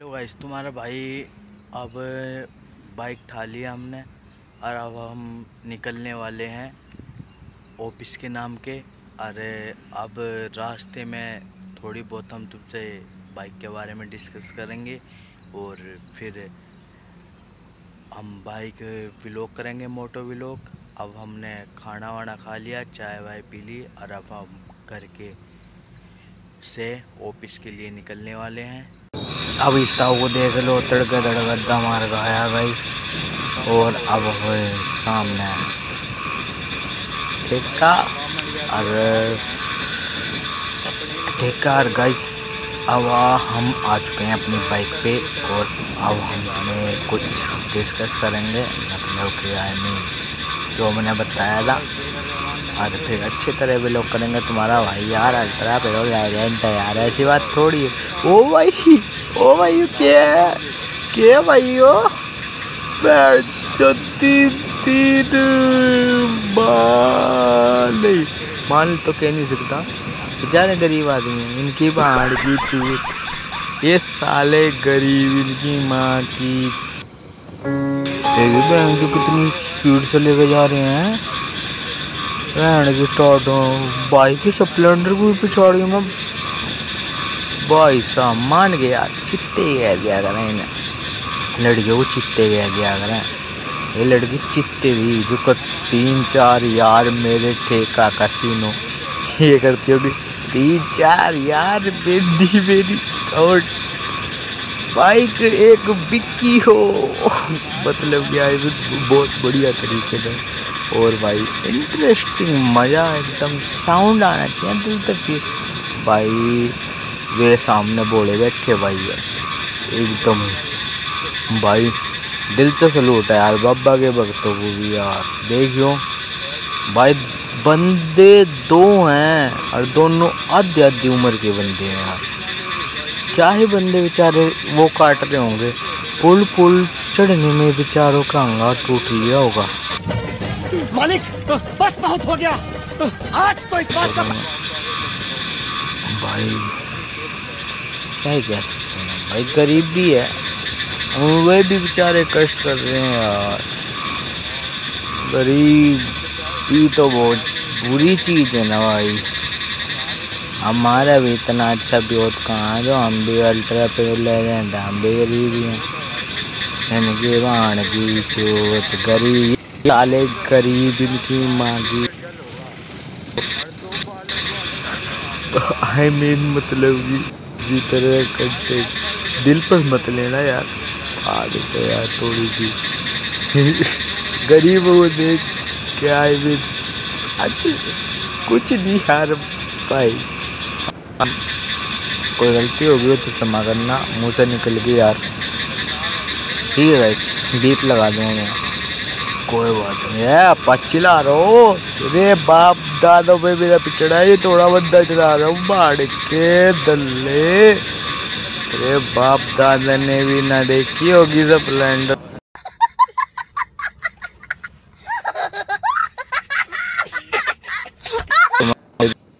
Hello guys तुम्हारा भाई अब बाइक ठा लिया हमने और अब हम निकलने वाले हैं ऑफ़िस के नाम के। और अब रास्ते में थोड़ी बहुत हम तुमसे बाइक के बारे में डिस्कस करेंगे और फिर हम बाइक व्लॉग करेंगे मोटो व्लॉग अब हमने खाना वाना खा लिया, चाय वाय पी ली और अब हम घर के से ऑफ़िस के लिए निकलने वाले हैं। अब इस ताऊ को देख लो, तड़का तड़का मार गया गाइस और अब सामने। ठेका। और ठेका। और गाइस अब हम आ चुके हैं अपनी बाइक पे। और अब हम तुम्हें कुछ डिस्कस करेंगे। मतलब कि आई मीन जो मैंने बताया था। और फिर अच्छी तरह भी लोग करेंगे। तुम्हारा भाई यार अल्ट्रा पे हो जाएगा यार, ऐसी बात थोड़ी है। ओ भाई ओ भाई क्या क्या भाई ओ तीन तीन नहीं, मान तो कह नहीं सकता। बेचारे गरीब आदमी इनकी पहाड़ की चूत ये साले गरीब, इनकी माँ की। बहन जो कितनी स्पीड से लेके जा रहे हैं। बहन की टॉटो बाइक स्प्लेंडर को पिछाड़ी मैं भाई साहब मान गया, चिट्टे कह दिया करें इन्हें। लड़कियों को चित्ते कह दिया करें। ये लड़की चित्ते थी जो कर तीन चार यार मेरे ठेका कसीनो ये करती होगी, तीन चार यार बेडी मेरी, और बाइक एक बिक्की हो। मतलब क्या है बहुत बढ़िया तरीके से और भाई इंटरेस्टिंग मज़ा एकदम साउंड आना चाहिए, दिल तो फिर भाई, वे सामने बोले बैठे भाई, एकदम, भाई, दिल से सलूट है यार, बाबा के भक्तों को भी यार, देखियो। भाई, बंदे दो हैं, और दोनों आधी आधी उम्र के बंदे हैं यार। क्या ही बंदे बेचारे वो काट रहे होंगे। पुल पुल चढ़ने में बेचारों का अंगा टूट लिया होगा। मालिक, बस बहुत हो गया। आज तो इस बात का भाई क्या कह सकते हैं, भाई गरीब भी है। वे भी बेचारे कष्ट कर रहे हैं यार। गरीब ही तो बहुत बुरी चीज़ है ना भाई। हमारा भी इतना अच्छा भी होता कहाँ जो हम भी अल्ट्रा पे ले रहे हैं, हम भी गरीब ही हैं। इनकी बाण की चोत गरीब लाले गरीब इनकी माँ की आई मीन मतलब कि किसी तरह कंटेंट दिल पर मत लेना यार। आ देते यार थोड़ी सी। गरीब वो देख, क्या है भी अच्छी कुछ नहीं यार भाई। कोई गलती होगी हो तो क्षमा करना, मुँह से निकल गई यार। ठीक है बीप लगा दूँगा मैं। कोई बात नहीं है आप चिल्ला रहो रे बाप दादो पे मेरा पिछड़ा ये थोड़ा बंदा चला रहा हूँ बाढ़ के दल्ले तेरे बाप दादा ने भी ना देखी होगी स्प्लेंडर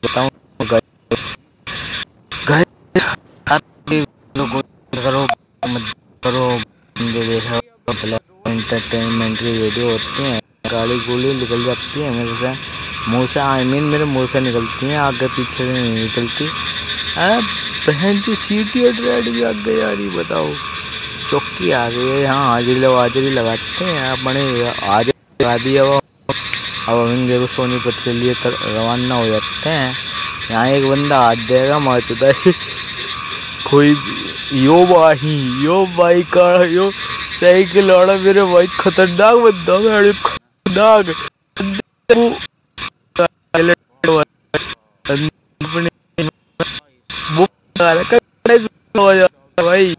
बताऊँ करो करो मतलब एंटरटेनमेंट की वीडियो होती हैं। गाड़ी गोली निकल जाती है मेरे से। मुँह से आई मीन मेरे मुँह से निकलती हैं, आगे पीछे से नहीं निकलती। अरे बहन जो सीटी और रेड भी आगे जा रही बताओ। चौकी आ गई है, यहाँ हाजिरी लगा, हाजिरी लगाते हैं अपने आज लगा दिया वो अब हम को सोनीपत के लिए रवाना हो जाते हैं। यहाँ एक बंदा हाथ देगा मौजूदा कोई यो भाई यो भाई का यो साइकिल वाला मेरे भाई खतरनाक बंदा मेरे खतरनाक। भाई।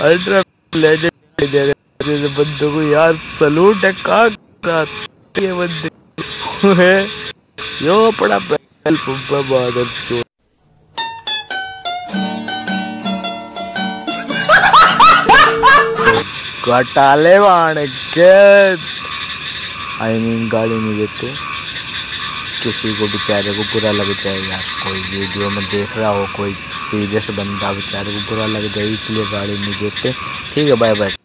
अल्ट्रा लेजेंड दे रहे बंदों को यार सलूट है का ये बंदे? है? यो पड़ा पहल पंपा बादल चोर। घटाले के आई मीन गाड़ी नहीं देते। किसी को बेचारे को बुरा लग जाए यार, कोई वीडियो में देख रहा हो, कोई सीरियस बंदा बेचारे को बुरा लग जाए, इसलिए गाड़ी नहीं देते। ठीक है बाय बाय